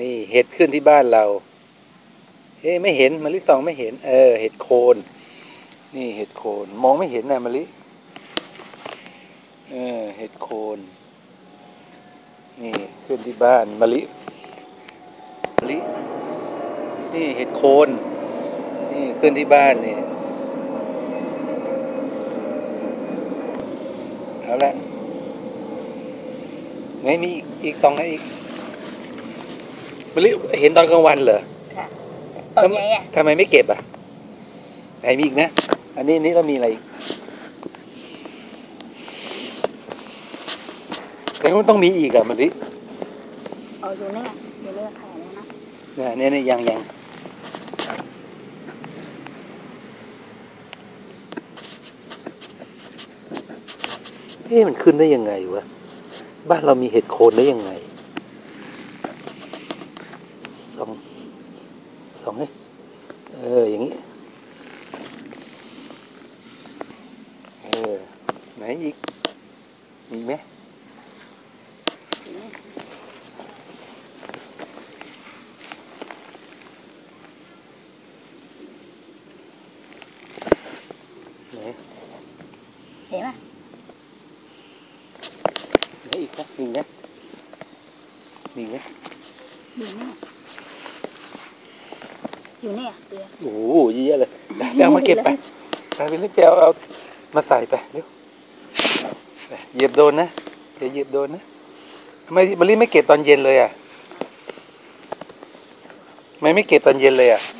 นี่เห็ดขึ้นที่บ้านเราเอ๊ะไม่เห็นมะลิสองไม่เห็น เออ เห็ดโคน นี่เห็ดโคน มองไม่เห็นนะมะลิเออ เห็ดโคน นี่ขึ้นที่บ้านมะลิมะลิ นี่เห็ดโคน นี่ขึ้นที่บ้านนี่เอาละไม่มีอีกอีกสองนะอีก มะลิเห็นตอนกลางวันเหรอค่ะตอนใหญ่อะทำไมไม่เก็บอะไหนมีอีกนะ อันนี้อันนี้เรามีอะไรอีกแต่ก็มันต้องมีอีกอะมะลิเอาอยู่เนี่ยอยู่เนี่ยขายแล้วนะเนี่ยเนี่ยเนี่ยยังยังเอ๊ะมันขึ้นได้ยังไงวะ บ้านเรามีเห็ดโคนได้ยังไง สอง สองเนี่ยเออ อย่างนี้ เออ ไหนอีก มีอีกไหมไหนเห็นไหมไหนอีกนะมีอีกไหมมีอีกไหมอยู่เนี่ย อยู่เนี่ยเดี๋ยวโอ้โหเยอะเลยไปไปเอามาเก็บไปไปไปเล็กไปเอาเอามาใส่ไปเร็วไปเหยียบโดนนะอย่าเหยียบโดนนะทำไมมะลิไม่เก็บตอนเย็นเลยอะทำไมไม่เก็บตอนเย็นเลยอะม